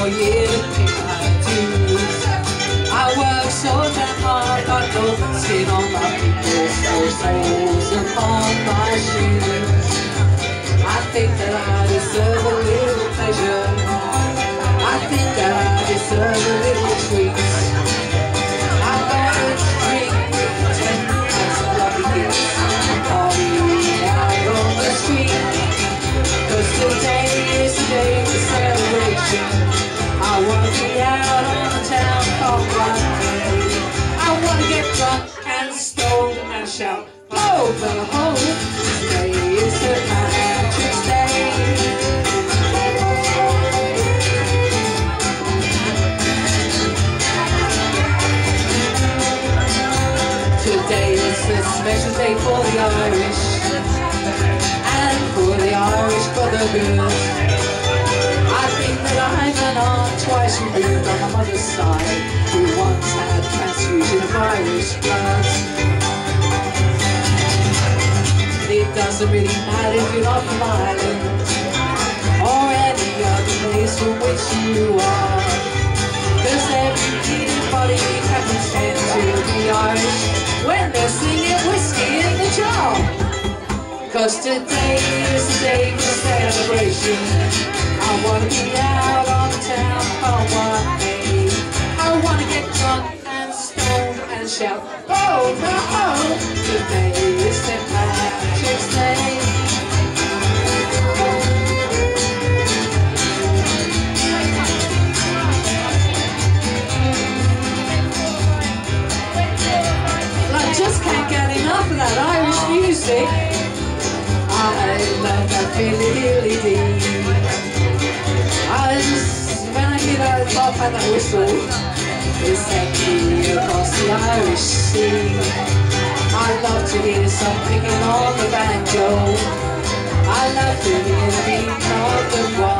for you. To I work so damn hard I don't see on my fingers No soles upon my shoes. I think that I deserve a little pleasure. Ho, ho, ho! Today is St. Patrick's Day. Today is a special day for the Irish and for the Irish brotherhood. I think that I'm an aunt twice removed on my mother's side who once had transfusion of Irish blood. It doesn't really matter if you're not Ireland or any other place from which you are. Cause everybody happens to be Irish when they're singing whiskey in the jar. Cause today is the day for celebration. I wanna be out on the town on one day. I wanna get drunk and stoned and shout, oh no, oh, today Irish. I love that dee. I just, when I hear that pop and that whistle, it sends me across the Irish sea. I love to hear some picking on the banjo. I love to hear the beat of the drum.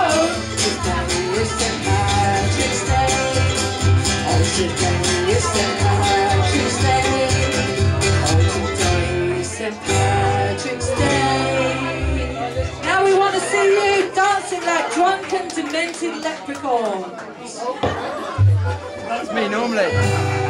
Now we want to see you dancing like drunken, demented leprechauns. That's me normally.